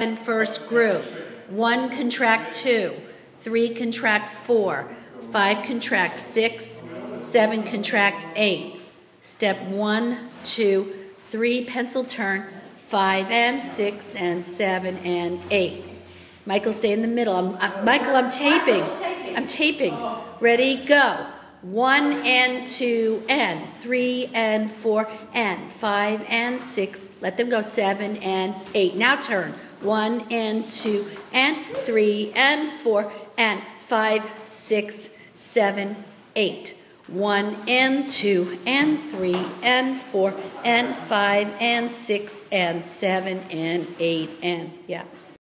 seven first group. One contract two, three contract four, five contract six, seven contract eight. Step one, two, three, pencil turn, five and six and seven and eight. Michael, stay in the middle. I'm, I, Michael, I'm taping. I'm taping. Ready, go. One and two and three and four and five and six. Let them go. Seven and eight. Now turn. One and two and three and four and five, six, seven, eight. One and two and three and four and five and six and seven and eight and yeah.